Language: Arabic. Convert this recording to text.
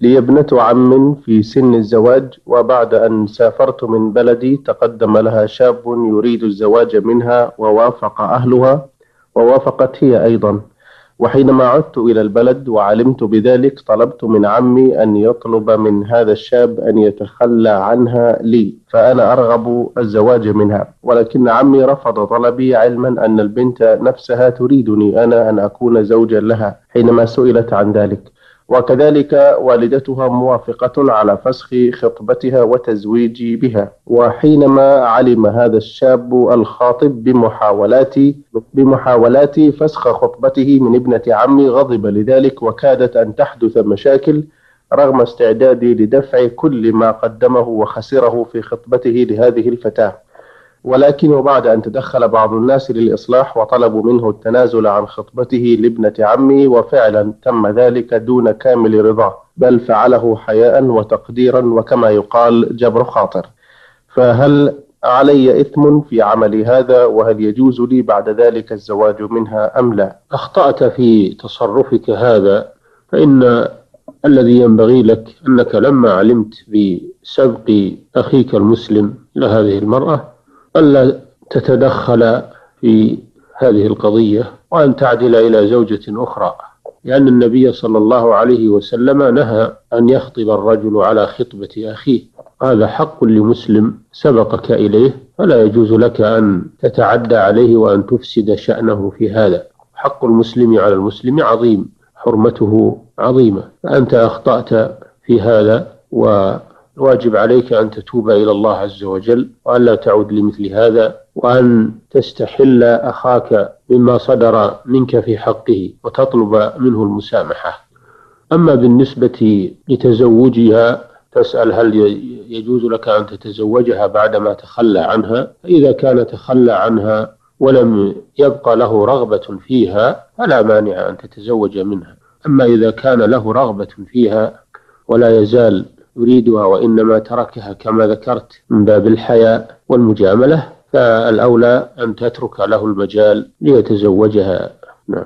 لي ابنة عم في سن الزواج وبعد أن سافرت من بلدي تقدم لها شاب يريد الزواج منها ووافق أهلها ووافقت هي أيضا. وحينما عدت إلى البلد وعلمت بذلك طلبت من عمي أن يطلب من هذا الشاب أن يتخلى عنها لي فأنا أرغب الزواج منها. ولكن عمي رفض طلبي علما أن البنت نفسها تريدني أنا أن أكون زوجا لها حينما سئلت عن ذلك. وكذلك والدتها موافقة على فسخ خطبتها وتزويجي بها. وحينما علم هذا الشاب الخاطب بمحاولات بمحاولات فسخ خطبته من ابنة عمي غضب لذلك وكادت أن تحدث مشاكل رغم استعدادي لدفع كل ما قدمه وخسره في خطبته لهذه الفتاة. ولكن وبعد أن تدخل بعض الناس للإصلاح وطلبوا منه التنازل عن خطبته لابنة عمي وفعلا تم ذلك دون كامل رضاه بل فعله حياء وتقديرا وكما يقال جبر خاطر. فهل علي إثم في عملي هذا وهل يجوز لي بعد ذلك الزواج منها أم لا؟ أخطأت في تصرفك هذا فإن الذي ينبغي لك أنك لما علمت بسبق أخيك المسلم إلى هذه المرأة ألا تتدخل في هذه القضية وأن تعدل إلى زوجة أخرى لأن النبي صلى الله عليه وسلم نهى أن يخطب الرجل على خطبة أخيه. هذا حق لمسلم سبقك إليه فلا يجوز لك أن تتعدى عليه وأن تفسد شأنه في هذا. حق المسلم على المسلم عظيم حرمته عظيمة. فأنت أخطأت في هذا و الواجب عليك أن تتوب إلى الله عز وجل وأن لا تعود لمثل هذا وأن تستحل أخاك مما صدر منك في حقه وتطلب منه المسامحة. أما بالنسبة لتزوجها تسأل هل يجوز لك أن تتزوجها بعدما تخلى عنها؟ فإذا كان تخلى عنها ولم يبقى له رغبة فيها فلا مانع أن تتزوج منها. أما إذا كان له رغبة فيها ولا يزال يريدها وإنما تركها كما ذكرت من باب الحياء والمجاملة فالأولى أن تترك له المجال ليتزوجها. نعم.